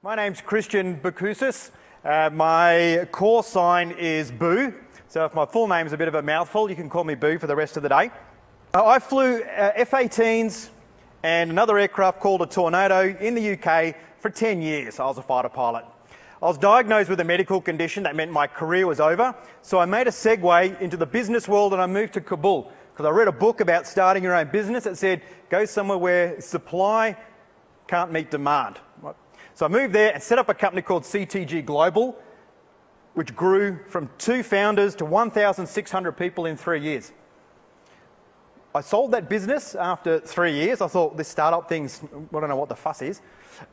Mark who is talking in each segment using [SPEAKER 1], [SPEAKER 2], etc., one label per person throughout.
[SPEAKER 1] My name's Christian Boucousis. Uh, my call sign is Boo. So if my full name is a bit of a mouthful, you can call me Boo for the rest of the day. Uh, I flew uh, F-18s and another aircraft called a Tornado in the UK for 10 years. I was a fighter pilot. I was diagnosed with a medical condition that meant my career was over. So I made a segue into the business world and I moved to Kabul because I read a book about starting your own business that said go somewhere where supply can't meet demand. So I moved there and set up a company called CTG Global, which grew from two founders to 1,600 people in three years. I sold that business after three years. I thought this startup thing's, I don't know what the fuss is.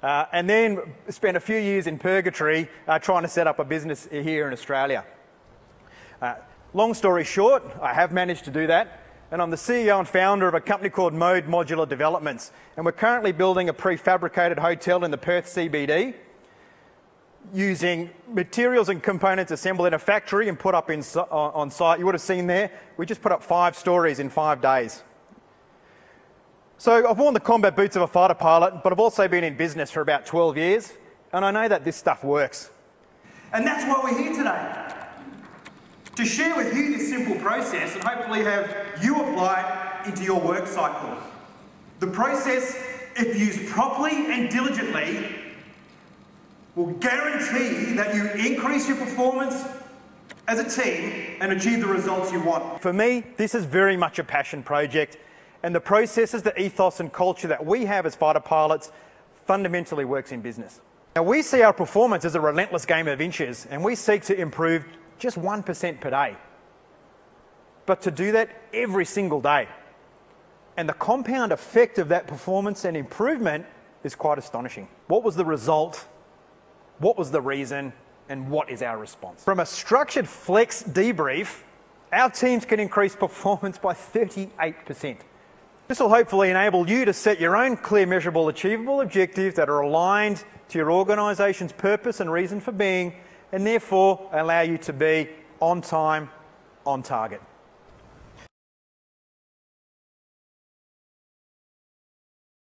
[SPEAKER 1] Uh, and then spent a few years in purgatory uh, trying to set up a business here in Australia. Uh, long story short, I have managed to do that and I'm the CEO and founder of a company called Mode Modular Developments. And we're currently building a prefabricated hotel in the Perth CBD using materials and components assembled in a factory and put up in, uh, on site. You would have seen there, we just put up five stories in five days. So I've worn the combat boots of a fighter pilot, but I've also been in business for about 12 years, and I know that this stuff works.
[SPEAKER 2] And that's why we're here today to share with you this simple process and hopefully have you apply it into your work cycle. The process, if used properly and diligently, will guarantee that you increase your performance as a team and achieve the results you want.
[SPEAKER 1] For me, this is very much a passion project, and the processes, the ethos, and culture that we have as fighter pilots fundamentally works in business. Now, we see our performance as a relentless game of inches, and we seek to improve just 1% per day. But to do that every single day. And the compound effect of that performance and improvement is quite astonishing. What was the result? What was the reason? And what is our response? From a structured flex debrief, our teams can increase performance by 38%. This will hopefully enable you to set your own clear, measurable, achievable objectives that are aligned to your organisation's purpose and reason for being and therefore allow you to be on time, on target.